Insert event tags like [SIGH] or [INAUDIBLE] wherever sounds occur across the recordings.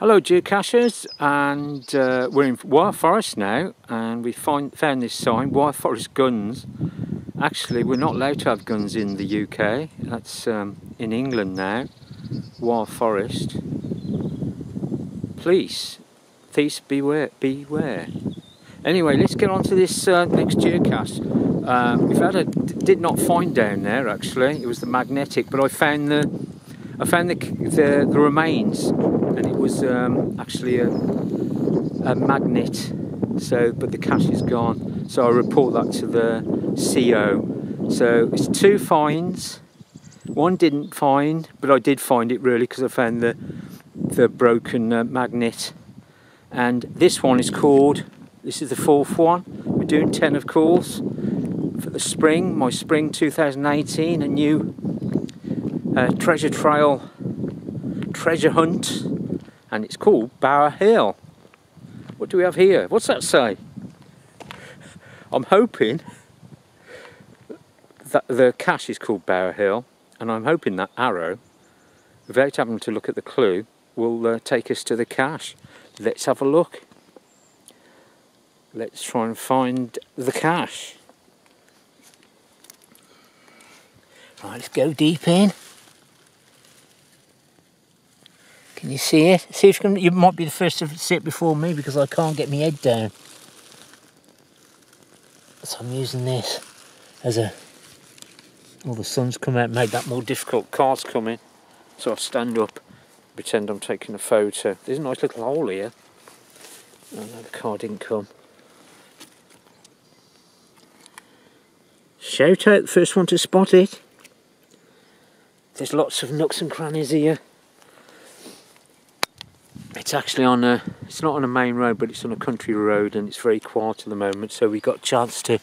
Hello geocachers and uh, we're in Wyre Forest now and we find, found this sign, Wyre Forest Guns. Actually we're not allowed to have guns in the UK, that's um, in England now, Wyre Forest. Please, thieves beware, beware. Anyway, let's get on to this uh, next geocache. Uh, we've had a, did not find down there actually, it was the magnetic, but I found the I found the, the, the remains and it was um, actually a, a, magnet. So but the cache is gone. So I report that to the CO so it's two fines. one didn't find but I did find it really because I found the the broken uh, magnet. And this one is called this is the fourth one. We're doing 10 of course for the spring my spring 2018 a new uh, treasure trail treasure hunt and it's called Bower Hill. What do we have here? What's that say? I'm hoping that the cache is called Bower Hill and I'm hoping that arrow, without having to look at the clue, will uh, take us to the cache. Let's have a look. Let's try and find the cache. Right, let's go deep in. Can you see it? See if you can. You might be the first to see it before me because I can't get my head down. So I'm using this as a. Well, the sun's come out, made that more difficult. Car's coming, so I stand up, pretend I'm taking a photo. There's a nice little hole here. Oh no, the car didn't come. Shout out first one to spot it. There's lots of nooks and crannies here. It's actually on a, it's not on a main road, but it's on a country road and it's very quiet at the moment. So we got a chance to,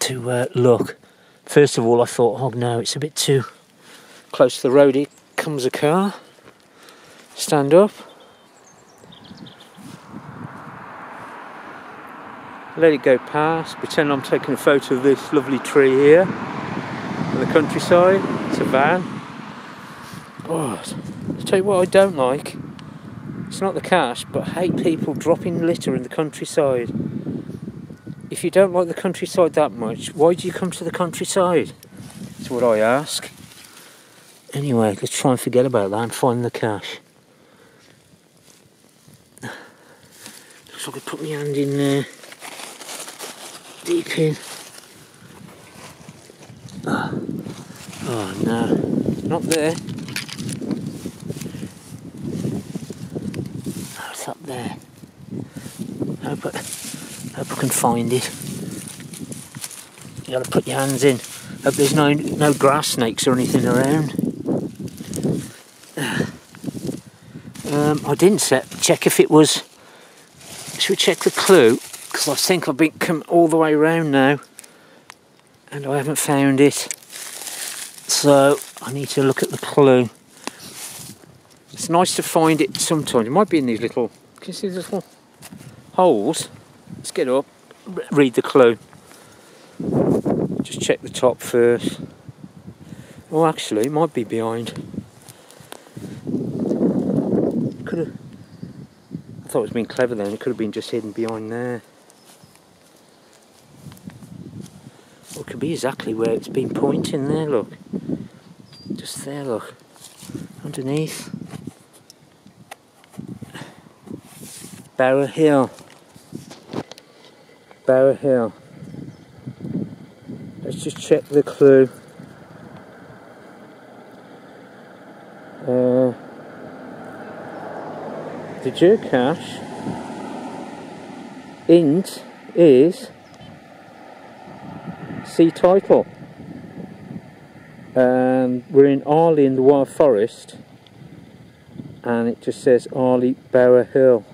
to uh, look. First of all, I thought, oh no, it's a bit too close to the road. Here comes a car. Stand up. Let it go past. Pretend I'm taking a photo of this lovely tree here on the countryside. It's a van. Oh, I'll tell you what I don't like it's not the cache, but hate people dropping litter in the countryside. If you don't like the countryside that much, why do you come to the countryside? That's what I ask. Anyway, let's try and forget about that and find the cache. Looks like I put my hand in there. Deep in. Oh, oh no, not there. up there. Hope I, hope I can find it. You gotta put your hands in. Hope there's no no grass snakes or anything around. Um, I didn't set, check if it was. Should we check the clue? Because I think I've been come all the way around now, and I haven't found it. So I need to look at the clue. It's nice to find it sometimes. It might be in these little, can you see these little holes? Let's get up, read the clue. Just check the top first. Oh, actually, it might be behind. Could have. I thought it was being clever then. It could have been just hidden behind there. Or it could be exactly where it's been pointing there. Look, just there. Look, underneath. Bower Hill. Bower Hill. Let's just check the clue. Uh, the geocache int is see title. Um, we're in Arley in the Wyre Forest and it just says Arley Bower Hill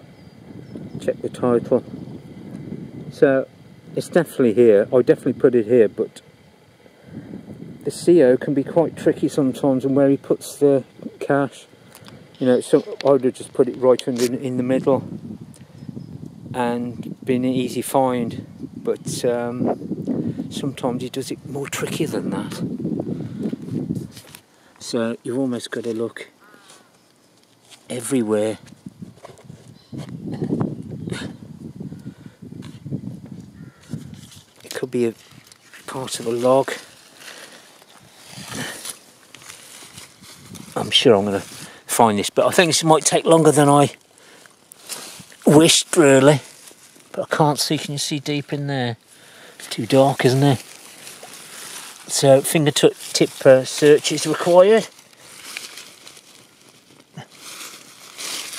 check the title so it's definitely here. I definitely put it here but the CO can be quite tricky sometimes and where he puts the cache you know so I would have just put it right under in the middle and been an easy find. But um, sometimes he does it more tricky than that. So you've almost got to look everywhere. It could be a part of a log. I'm sure I'm going to find this, but I think this might take longer than I wished, really. But I can't see. Can you see deep in there? It's too dark, isn't it? So fingertip tip uh, search is required.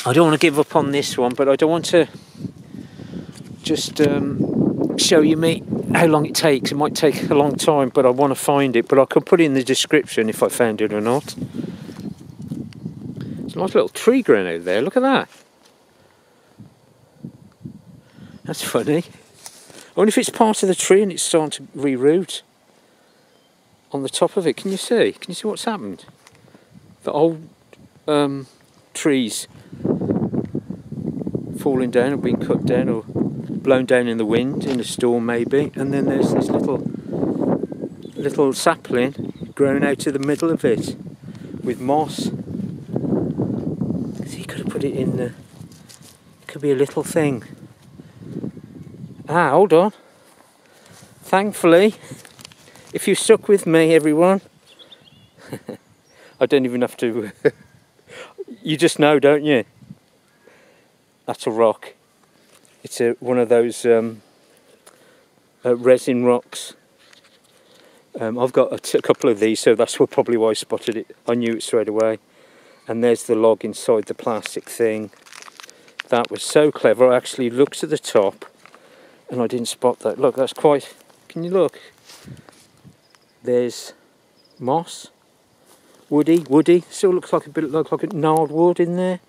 I don't want to give up on this one, but I don't want to just um, show you me how long it takes. It might take a long time, but I want to find it. But I could put it in the description if I found it or not. It's a nice little tree growing out there. Look at that. That's funny. I wonder if it's part of the tree and it's starting to reroot on the top of it. Can you see? Can you see what's happened? The old um, trees falling down or being cut down or blown down in the wind in a storm maybe and then there's this little little sapling growing out of the middle of it with moss. So you could have put it in the it could be a little thing. Ah hold on. Thankfully if you stuck with me everyone [LAUGHS] I don't even have to [LAUGHS] you just know don't you? That's a rock. It's a, one of those um, uh, resin rocks. Um, I've got a, couple of these, so that's what, probably why I spotted it. I knew it straight away. And there's the log inside the plastic thing. That was so clever. I actually looked at the top and I didn't spot that. Look, that's quite... Can you look? There's moss. Woody, woody. Still looks like a bit like, like a gnarled wood in there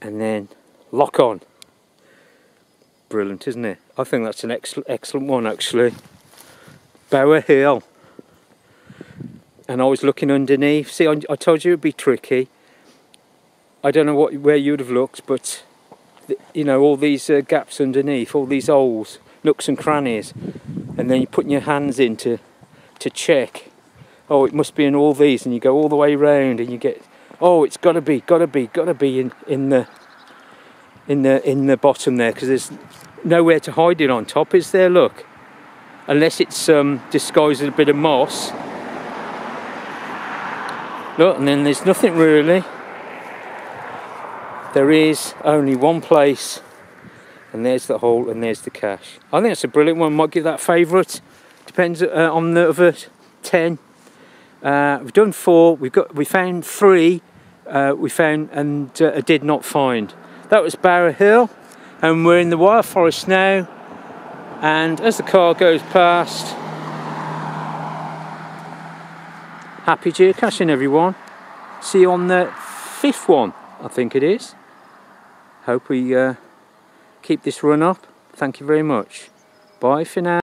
and then lock on. Brilliant, isn't it? I think that's an excellent, excellent one actually. Bower Hill. And I was looking underneath. See, I, I told you it'd be tricky. I don't know what where you would have looked, but you know all these uh, gaps underneath, all these holes, nooks and crannies, and then you're putting your hands in to, to check. Oh, it must be in all these, and you go all the way round, and you get oh it's got to be got to be got to be in in the in the in the bottom there because there's nowhere to hide it on top is there? Look. Unless it's um, disguised as a bit of moss. Look and then there's nothing really. There is only one place and there's the hole and there's the cache. I think it's a brilliant one. Might give that favourite. Depends uh, on the other 10 uh, we've done four. We've got we found three uh, we found and uh, did not find. That was Bower Hill and we're in the Wyre Forest now. And as the car goes past happy geocaching everyone. See you on the fifth one I think it is. Hope we uh, keep this run up. Thank you very much. Bye for now